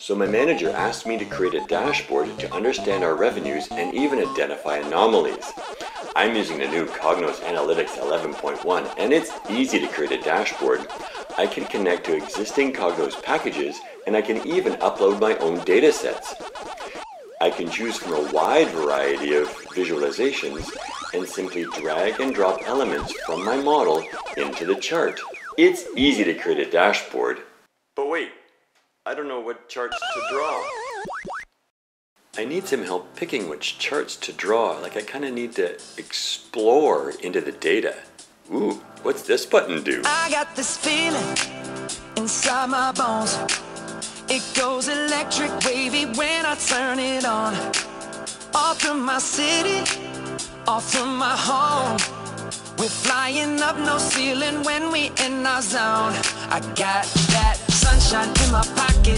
So my manager asked me to create a dashboard to understand our revenues and even identify anomalies. I'm using the new Cognos Analytics 11.1 and it's easy to create a dashboard. I can connect to existing Cognos packages and I can even upload my own data sets. I can choose from a wide variety of visualizations and simply drag and drop elements from my model into the chart. It's easy to create a dashboard. But wait, I don't know what charts to draw. I need some help picking which charts to draw. Like I kind of need to explore into the data. Ooh, what's this button do? I got this feeling inside my bones. It goes electric wavy when I turn it on. Off from my city, off from my home. We're flying up no ceiling when we in our zone. I got that sunshine in my pocket,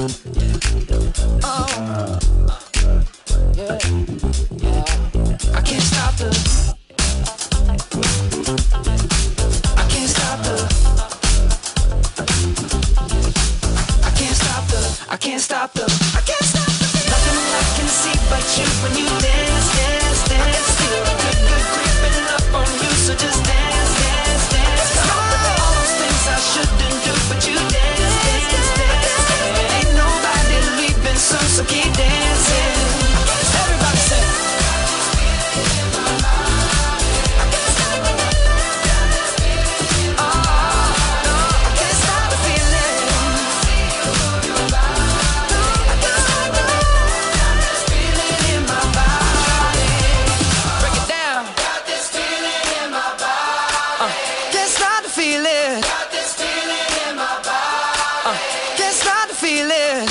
Oh. I can't stop the. I can't stop the. I can't stop the. I can't stop the. I can't stop the. Nothing I can see but you when you dance, dance, dance. Feel the good, good creeping up on you, so just dance, dance. Feeling.